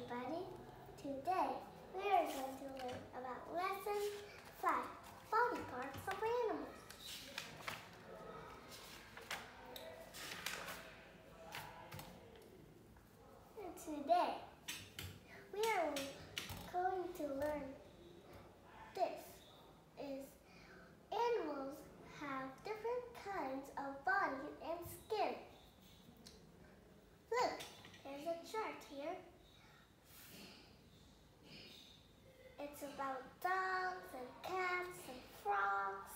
everybody. Today we are going to learn about lesson 5, body parts of animals. And today we are going to learn this is animals have different kinds of bodies and skin. Look, there's a chart here. It's about dogs and cats and frogs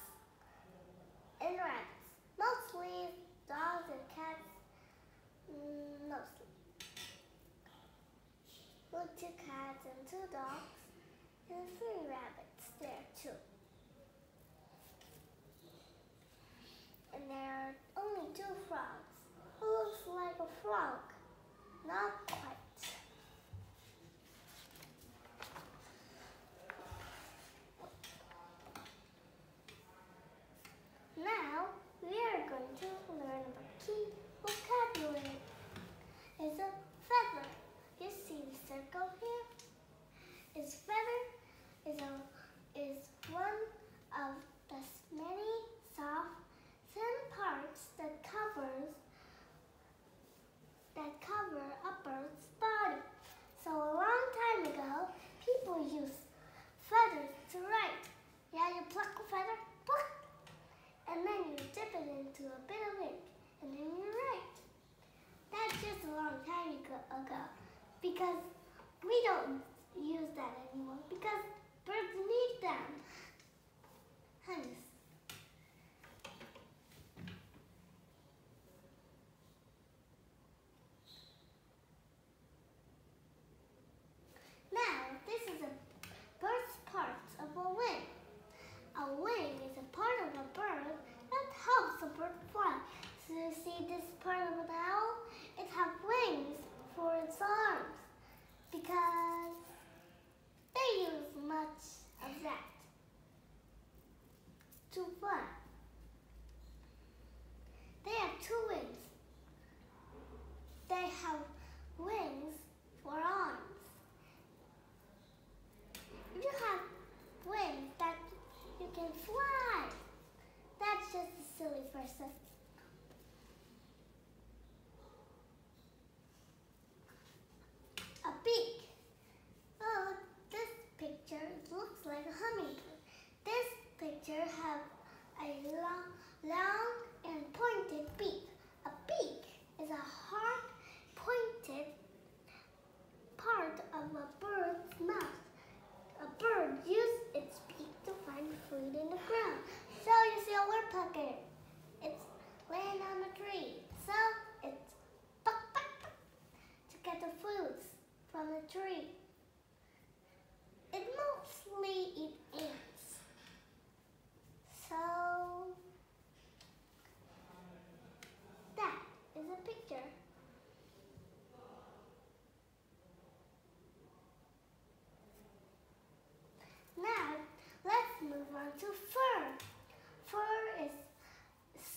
and rabbits. Mostly dogs and cats, mm, mostly. Look, two cats and two dogs and three rabbits there too. And there are only two frogs. Who looks like a frog? Not quite. Now we are going to learn about key vocabulary. Is a feather. You see the circle here? Is feather is a is one of the many soft thin parts that covers that cover a bird's body. So a long time ago, people used feathers to write. Yeah, you pluck a feather, pluck, and then you dip it into a bit of ink, and then you write. That's just a long time ago, because we don't use that anymore because birds need them. Honey. Now, this is a bird's parts of a wing. A wing is a part of a bird that helps a bird fly. So you see this part of an owl? It has wings for its arms because they much of that to fly. They have two wings. They have wings for arms. You have wings that you can fly. That's just a silly person. A beak. Oh, this picture looks like a hummingbird. This picture have a long, long and pointed beak. A beak is a hard, pointed part of a bird's mouth. A bird uses its beak to find food in the ground. So you see a woodpecker. It's laying on a tree. So it's buck, buck, buck, to get the foods from the tree. It mostly eats ants. So that is a picture. Now, let's move on to fur. Fur is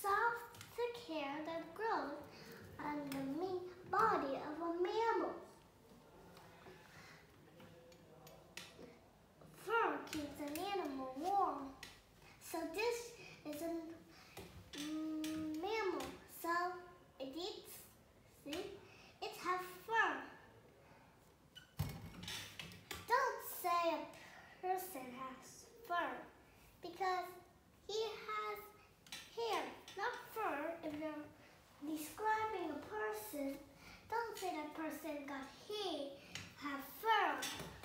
soft, thick hair that grows on the main body of a mammal. Fur keeps an animal warm. So this is a mm, mammal. So it eats, see? It has fur. Don't a person has fur because he has hair, not fur. If you're describing a person, don't say that person got he have fur.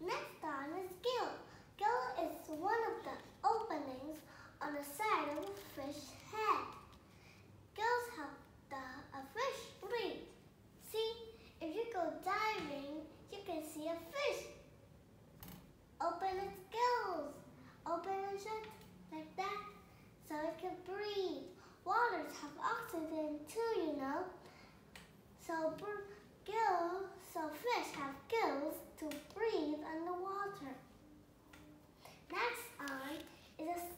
Next on is gill. Gill is one of the openings on the side of a fish's head. Gills help the, a fish breathe. See, if you go diving, you can see a fish. Open its gills. Open and shut like that so it can breathe. Waters have oxygen too, you know. So, gill, so fish have gills to breathe underwater. Next eye is a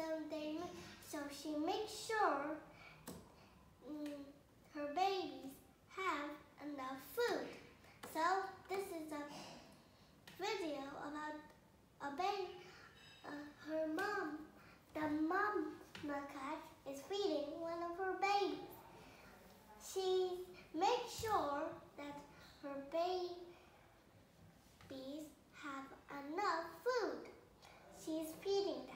someday. So she makes sure mm, her babies have enough food. So this is a video about a baby, uh, her mom, the mom macaque, is feeding one of her babies. She makes sure that her babies have enough food. She's feeding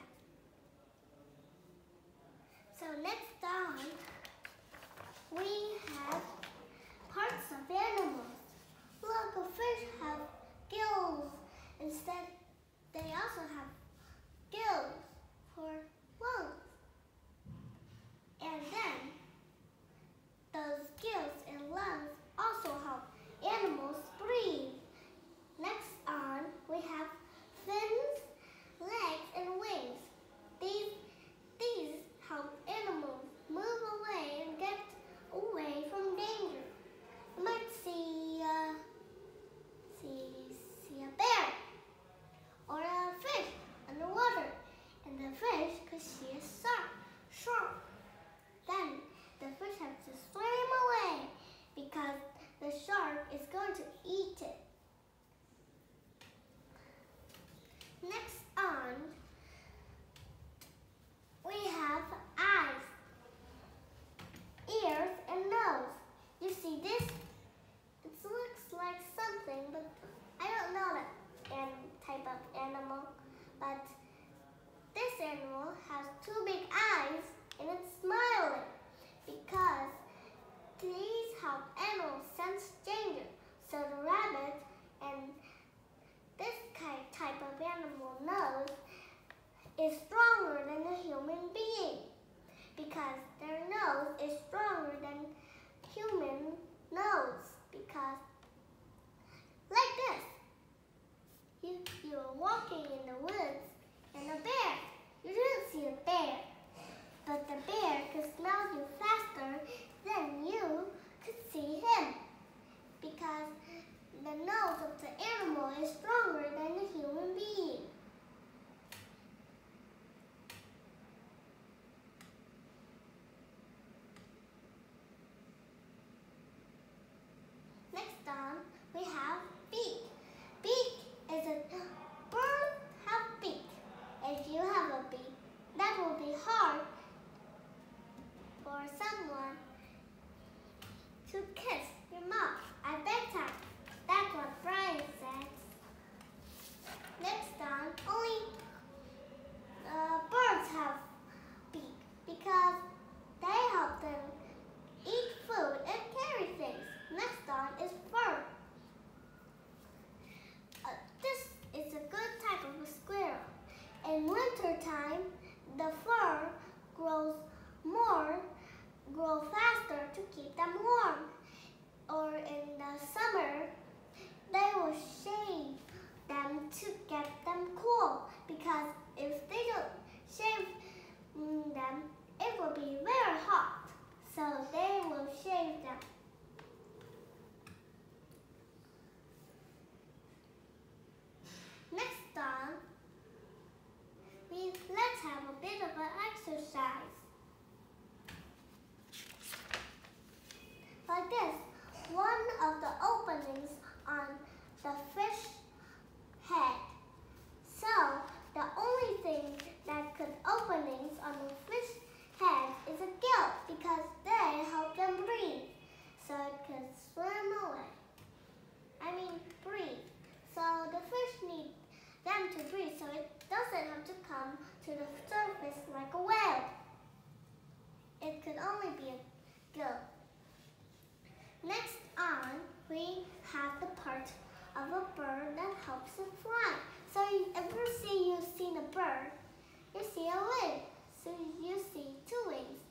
be a wing. So you see two wings.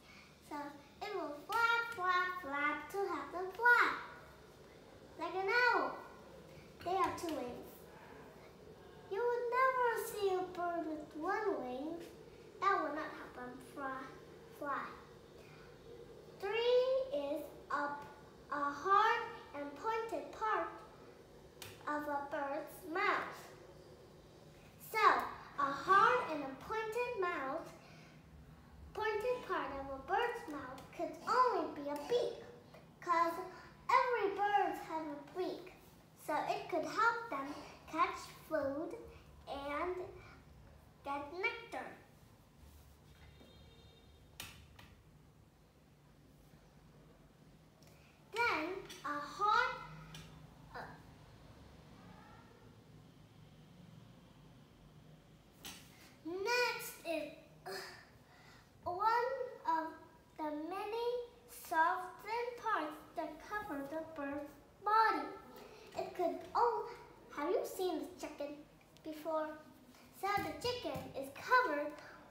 So it will flap, flap, flap to have them flap. Like an owl. They have two wings. You would never see a bird with one wing. That would not help them fly. fly. Three is a, a hard and pointed part of a bird's mouth. So, a hard and a pointed mouth, pointed part of a bird's mouth.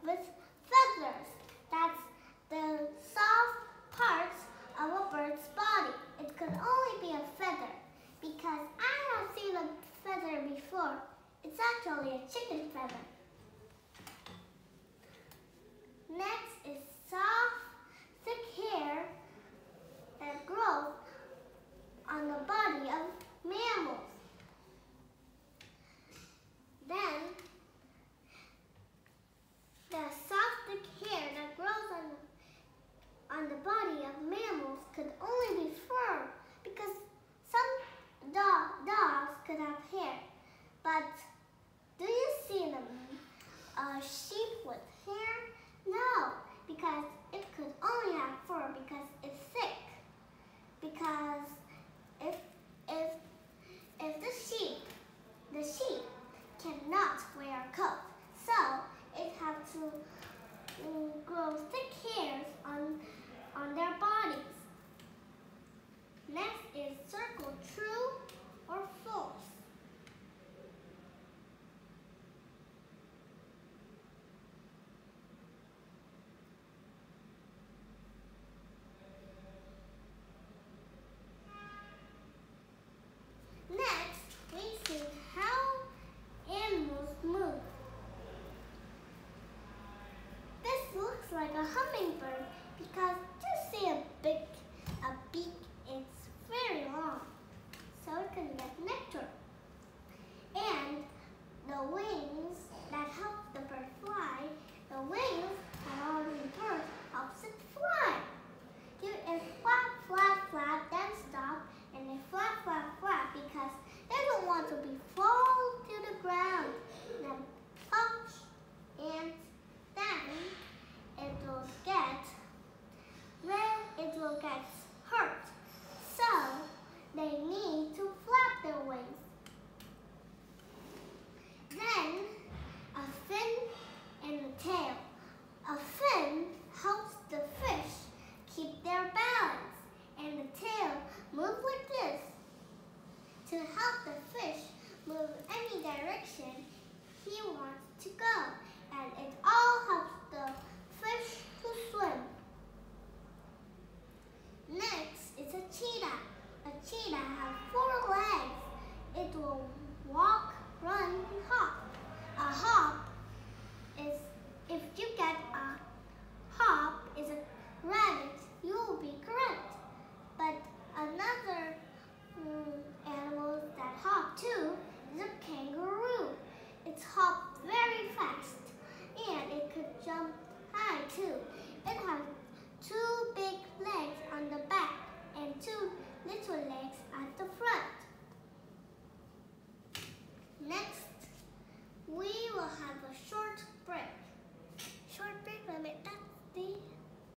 with feathers. That's the soft parts of a bird's body. It could only be a feather because I have seen a feather before. It's actually a chicken feather. because